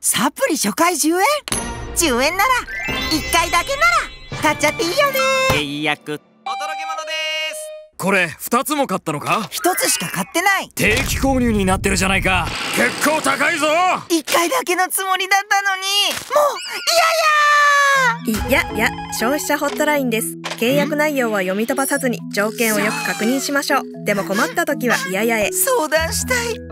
サプリ初回10円 ?10 円なら1回だけなら買っちゃっていいよね。契約。お届け物です。これ2つも買ったのか？1つしか買ってない。定期購入になってるじゃないか。結構高いぞ。1回だけのつもりだったのに。もういやいや消費者ホットラインです。契約内容は読み飛ばさずに条件をよく確認しましょう。でも困った時はいややへ。相談したい。